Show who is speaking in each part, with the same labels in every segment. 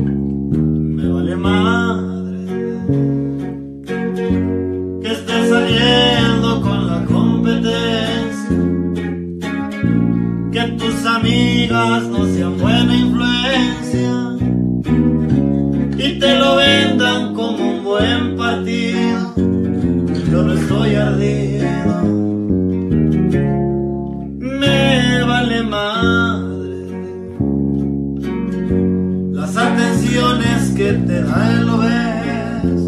Speaker 1: Me vale madre que estés saliendo con la competencia. Que tus amigas no sean buena influencia y te lo vendan como un buen partido. Yo no estoy ardido. Te da el ves.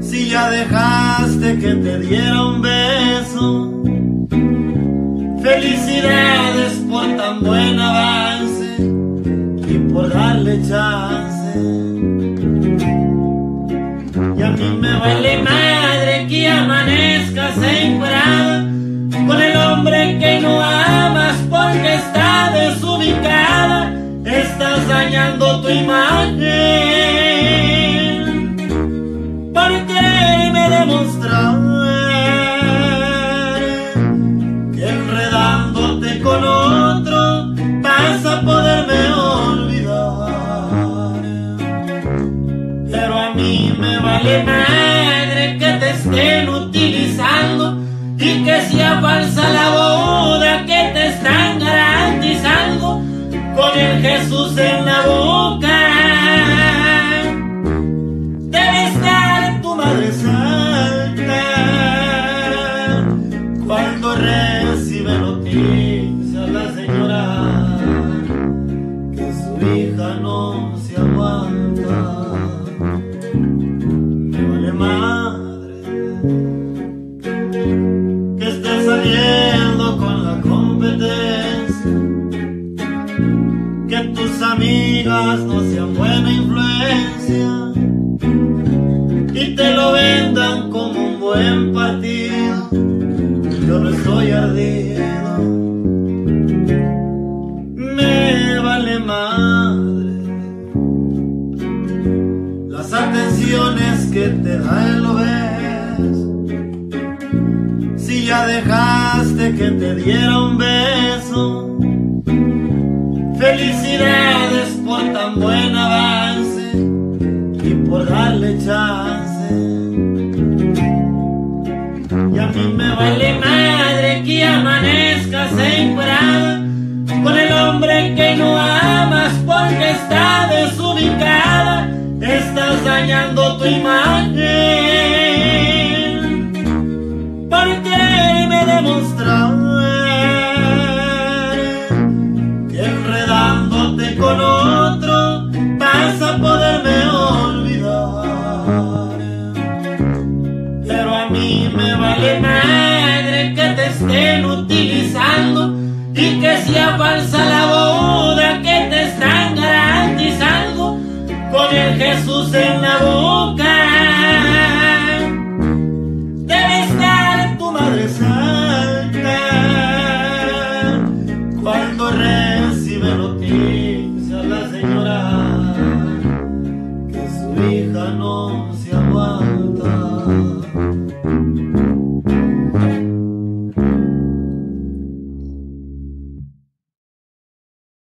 Speaker 1: Si ya dejaste que te diera un beso, felicidades por tan buen avance y por darle chance. Y a mí me vale madre que amanezcas encuerada con el hombre que no tu imagen por quererme demostrar que enredándote con otro vas a poderme olvidar. Pero a mí me vale madre que te estén utilizando y que sea falsa la boda Jesús en la boca. Debe estar tu madre santa cuando recibe noticias la señora que su hija no se aguanta. Amigas no sean buena influencia y te lo vendan como un buen partido. Yo no estoy ardido. Me vale madre las atenciones que te da el ves. Si ya dejaste que te diera un beso, felicidades tan buen avance y por darle chance. Y a mí me vale madre que amanezcas encuerada con el hombre que no amas porque está desubicada. Estás dañando tu imagen estén utilizando y que sea falsa la boda que te están garantizando con el Jesús en la boca.